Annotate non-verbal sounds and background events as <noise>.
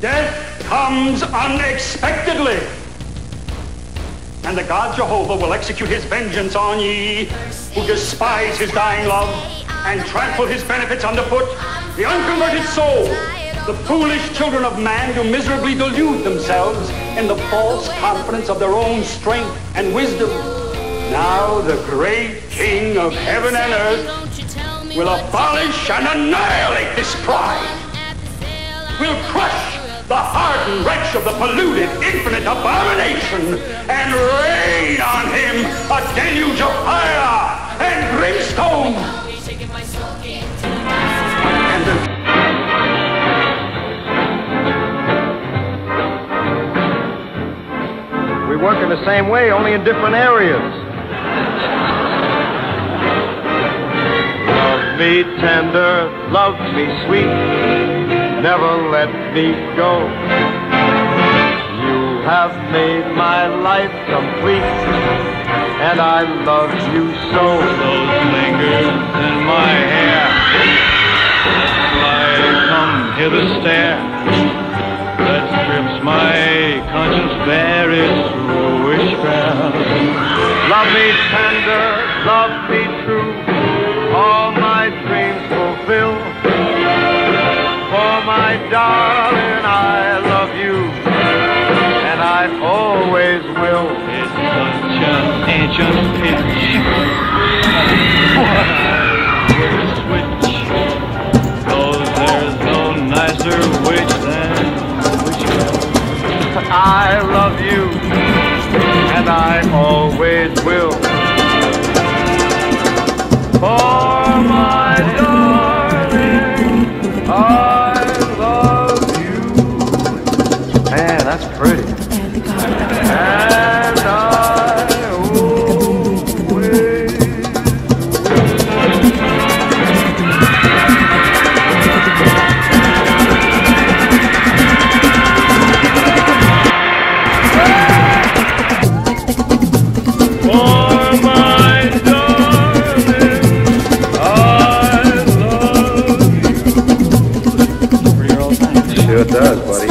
Death comes unexpectedly. And the God Jehovah will execute his vengeance on ye who despise his dying love and trample his benefits underfoot. The unconverted soul, the foolish children of man do miserably delude themselves in the false confidence of their own strength and wisdom. Now the great King of heaven and earth will abolish and annihilate this pride. Will crush the hardened wretch of the polluted infinite abomination and rain on him a deluge of fire and brimstone. And We work in the same way, only in different areas. Love me tender, love me sweet, never let me go. You have made my life complete, and I love you so. Those fingers in my hair, I come hither stare that strips my conscience bare its. Love me tender, love me true, my darling, I love you, and I always will. It's such an ancient pitch. With a switch, <laughs> though there's no nicer witch than I love you, and I always will. That's pretty. And I always will. For my darling, I love you. Sure does, buddy.